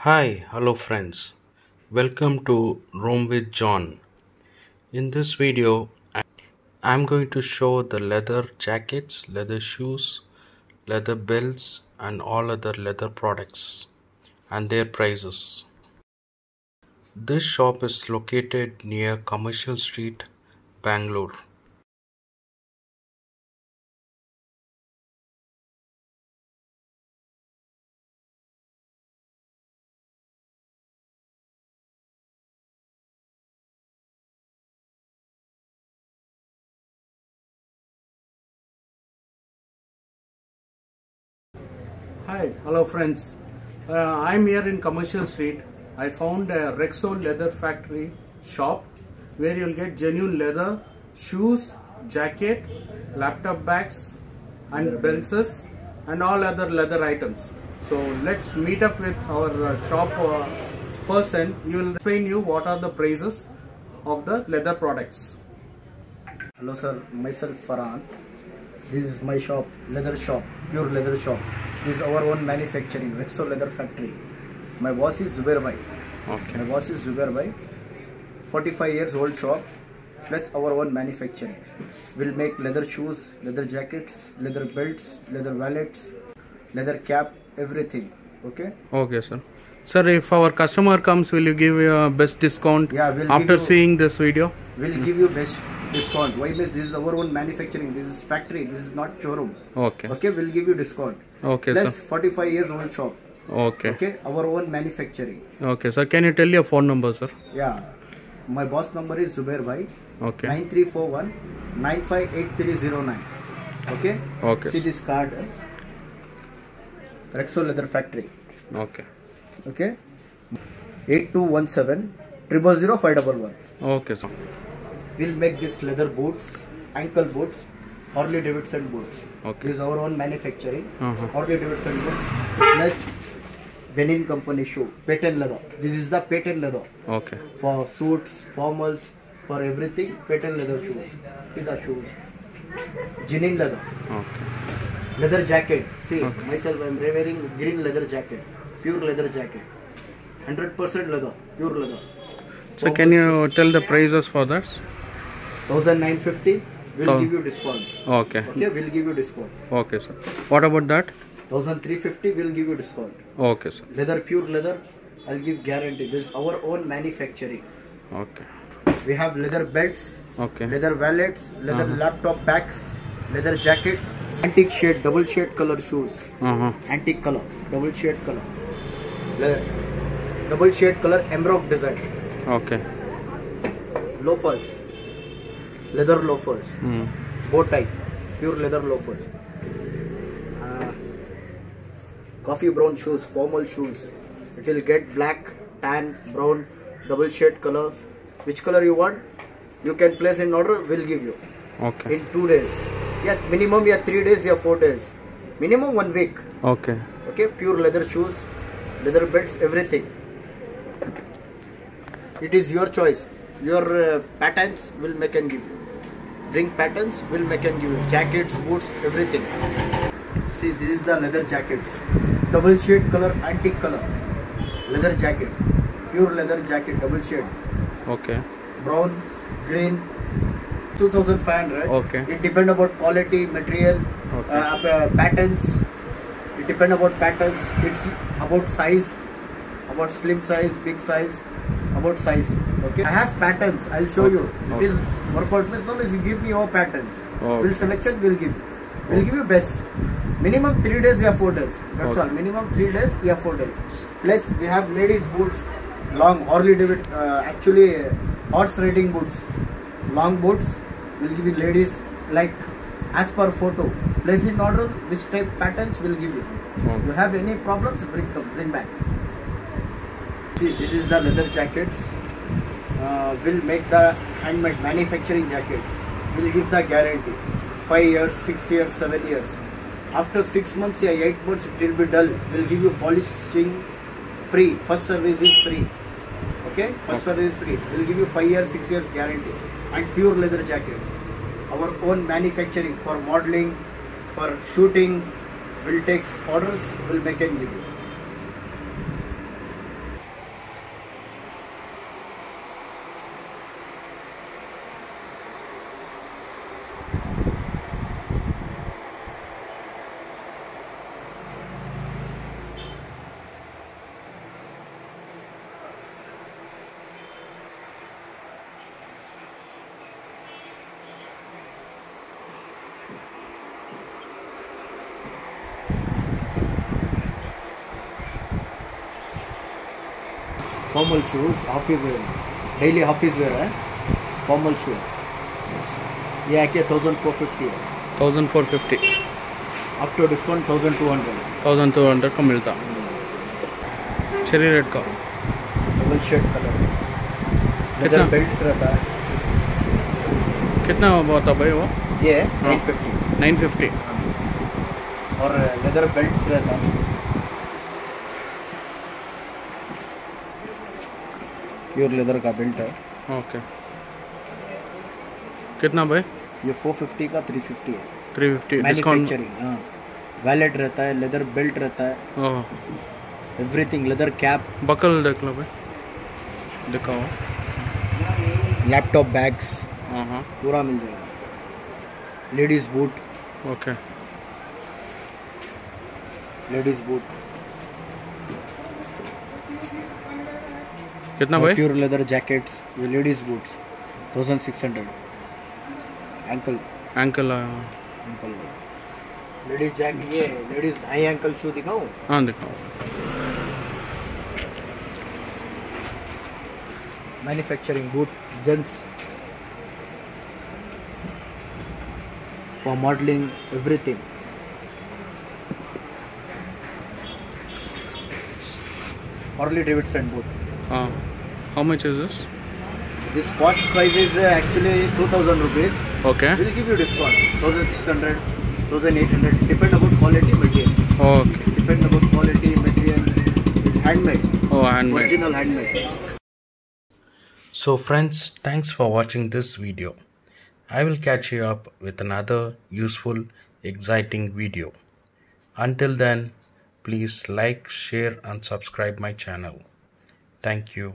Hi, hello friends. Welcome to Roam with John. In this video, I'm going to show the leather jackets, leather shoes, leather belts, and all other leather products and their prices. This shop is located near Commercial Street, Bangalore. Hi, hello friends. Uh, I'm here in Commercial Street. I found a Rexo Leather Factory shop where you'll get genuine leather, shoes, jacket, laptop bags, and belts, and all other leather items. So let's meet up with our uh, shop uh, person. He will explain you what are the prices of the leather products. Hello sir, myself Farhan. This is my shop, leather shop, pure leather shop. Is our own manufacturing, Rexo Leather Factory. My boss is Zubair Bhai. Okay. My boss is Zubair Bhai. 45 years old shop, plus our own manufacturing. We'll make leather shoes, leather jackets, leather belts, leather wallets, leather cap, everything. Okay? Okay, sir. Sir, if our customer comes, will you give a best discount Yeah, we'll give after seeing this video? We'll give you best discount. Why? Because this is our own manufacturing. This is factory. This is not showroom. Okay. Okay, we'll give you discount. Okay, Plus sir. 45 years old shop. Okay. Okay, our own manufacturing. Okay, sir. Can you tell your phone number, sir? Yeah, my boss number is Zubair Bhai. Okay. 9341 958309. Okay. Okay. See this card. Rexo Leather Factory. Okay. Okay. 8217 triple zero five double one. Okay, sir. We'll make this leather boots, ankle boots, Harley Davidson boots. Okay. This is our own manufacturing. Uh-huh. Harley Davidson boot plus Benin company shoe, patent leather. This is the patent leather Okay. for suits, formals, for everything. Patent leather shoes. See the shoes. Genin leather, Okay. leather jacket. See Okay. myself, I'm wearing green leather jacket, pure leather jacket, hundred percent leather, pure leather. So can you tell the prices for that? Thousand nine fifty. We'll Thou- give you discount. Okay. Okay, we'll give you discount. Okay, sir. What about that? 1350 we'll give you discount. Okay, sir. Leather, pure leather, I'll give guarantee. This is our own manufacturing. Okay. We have leather belts, Okay. leather wallets, leather Uh-huh. laptop packs, leather jackets, antique shade, double shade color shoes, Uh-huh. antique color, double shade color, Le- double shade color emerald design, Okay. loafers, leather loafers, Mm. bow tie, pure leather loafers. Uh, coffee brown shoes, formal shoes. It will get black, tan, brown, double shade colors. Which color you want? You can place in order. We'll give you Okay. in two days. Yeah, minimum yeah three days, yeah four days. Minimum one week. Okay. Okay, pure leather shoes, leather belts, everything. It is your choice. Your uh, patterns will make and give you. Bring patterns will make and give you. Jackets, boots, everything. See, this is the leather jacket Double shade color, antique color. Leather jacket. Pure leather jacket, double shade. Okay. Brown, green, 2500. Okay. It depend about quality, material, Okay. uh, uh, patterns. It depend about patterns. It's about size, about slim size, big size, about size. Okay. I have patterns. I'll show you. Okay. It is workout means no means you give me your patterns. Okay. Will selection We'll give. We'll give you best. Minimum three days, yeah, four days. That's Okay. all. Minimum three days, yeah, four days. Plus we have ladies boots, long Harley David, uh, actually uh, horse riding boots, long boots. We'll give you ladies like as per photo. Place in order which type patterns will give you. Okay. You have any problems? Bring come, bring back. See, this is the leather jackets. Uh, we'll make the handmade manufacturing jackets. We'll give the guarantee. Five years, six years, seven years. After six months, yeah, eight months, it will be dull. We'll give you polishing free. First service is free. Okay? First service is free. We'll give you five years, six years guarantee. And pure leather jacket. Our own manufacturing for modeling, for shooting, will take orders, will make and give you. Formal shoes office daily office wear formal shoe ಯಾಕೆ thousand four fifty thousand four fifty है thousand four fifty after discount thousand two hundred thousand two hundred का मिलता। Cherry red का। Double shirt colour कितना? Belt रहता है। कितना भाई वो? ये नाइन फिफ्टी नाइन फिफ्टी और लेदर बेल्ट रहता है। प्योर लेदर का बेल्ट है। ओके कितना भाई? ये 450 का 350 है। थ्री फिफ्टी डिस्काउंट मैन्युफैक्चरिंग हाँ। वैलेट रहता है लेदर बेल्ट रहता है। एवरीथिंग लेदर कैप बकल देख लो भाई। दिखाओ। लैपटॉप बैग्स हाँ हाँ पूरा मिल जाएगा। Ladies boot okay ladies boot कितना भाई? प्योर लेदर जैकेट्स ये ladies boots thousand six hundred ankle ankle ankle ladies jacket ये लेडीज़ हाई एंकल शू दिखाऊँ? हाँ दिखाओ। Manufacturing boot gents for modelling everything Harley Davidson boot. Uh, how much is this? This watch price is uh, actually 2000 rupees. Okay. We'll give you discount 1600, 1800, depend about quality material. Okay. Depend about quality material. It's handmade. Oh, handmade. Original handmade. So, friends, thanks for watching this video. I will catch you up with another useful, exciting video. Until then, please like, share, and subscribe my channel. Thank you.